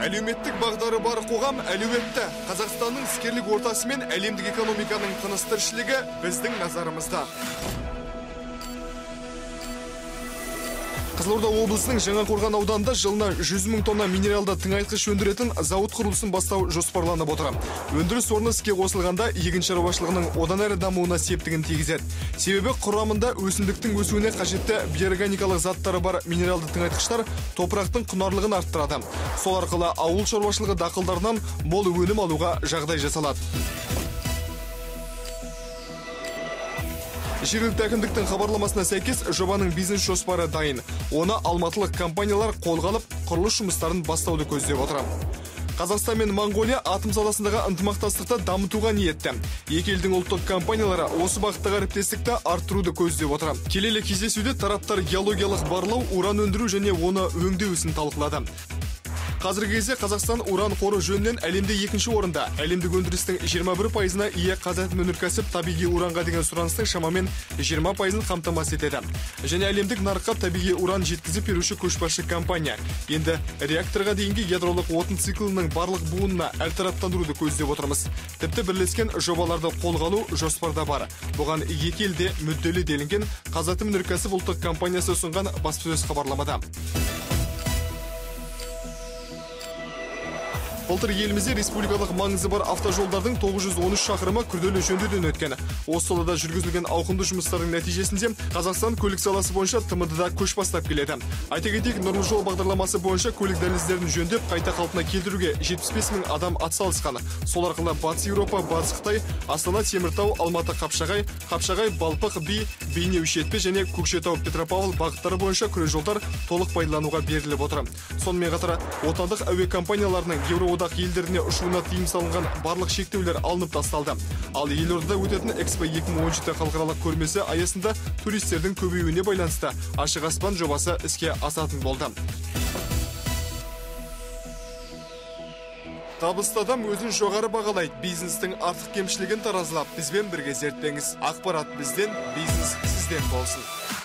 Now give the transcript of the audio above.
әлеуметтік бағдары бар қоғам әлеуетті. Қазақстанның іскерлік ортасы мен әлемдік экономиканың тыныс біздің назарымызда. Қызылорда облысының жаңақорған ауданында жылына 100 мың тонна минералды тыңайтқыш өндіретін зауыт құрылысын бастау жоспарланып отыр. Өндіріс орны іске қосылғанда егін шаруашылығының одан әрі дамуына септігін тигізеді. Себебі құрамында өсімдіктің өсуіне қажетті биорганикалық заттары бар минералды тыңайтқыштар топырақтың құнарлығын арттырады. Сол арқылы ауыл шаруашылығы дақылдарынан мол өнім алуға жағдай жасалады. Жергілікті әкімдіктің хабарламасына сәйкес жобаның бизнес жоспары дайын. Оны алматылық компаниялар қолға алып құрылыс жұмыстарын бастауды көздеп отыр. Қазақстан мен моңғолия атом саласындағы ынтымақтастықты дамытуға ниетті. Екі елдің ұлттық компаниялары осы бағыттағы әріптестікті арттыруды көздеп отыр. Келелі кездесуде тараптар геологиялық барлау уран өндіру және оны өңдеу ісін талқылады. Қазіргі кезде қазақстан уран қоры жөнінен әлемде екінші орында. Әлемдік өндірістің 21 пайызына ие қазатом өнеркәсіп табиғи уранға деген сұраныстың шамамен 20 пайызын қамтамасыз етеді. Және әлемдік нарыққа табиғи уран жеткізіп беруші көшбасшы компания. Енді реакторға дейінгі ядролық отын циклінің барлық буынына әртараптандыруды көздеп отырмыз. Тіпті бірлескен жобаларды қолға алу жоспарда бар. Бұған екі елде мүдделі делінген қазатом өнеркәсіп ұлттық компаниясы ұсынған баспасөз хабарламада. Былтыр елімізде республикалық маңызы бар автожолдардың 913 шақырымы күрделі жөндеуден өткен. Осы салада жүргізілген ауқымды жұмыстардың нәтижесінде қазақстан көлік саласы бойынша тмд да көш бастап келеді. Айта кетейік нұрлы жол бағдарламасы бойынша көлік дәліздерін жөндеп қайта қалпына келтіруге 75 мың адам атсалысқан. Сол арқылы батыс еуропа батыс қытай астана теміртау алматы қапшағай қапшағай балпық би бейнеу шетпе және көкшетау петропавл бағыттары бойынша күре жолдар толық пайдалануға беріліп отыр. Сонымен қатар отандық әуе компанияларының еуроодақ елдеріне ұшуына тыйым салынған барлық шектеулер алынып тасталды. Ал елордада өтетін экспо 2017 халықаралық көрмесі аясында туристердің көбеюіне байланысты ашық аспан жобасы іске асатын болды. Табысты адам өзін жоғары бағалайды. Бизнестің артық кемшілігін таразылап бізбен бірге зерттеңіз. Ақпарат бізден бизнес сізден болсын.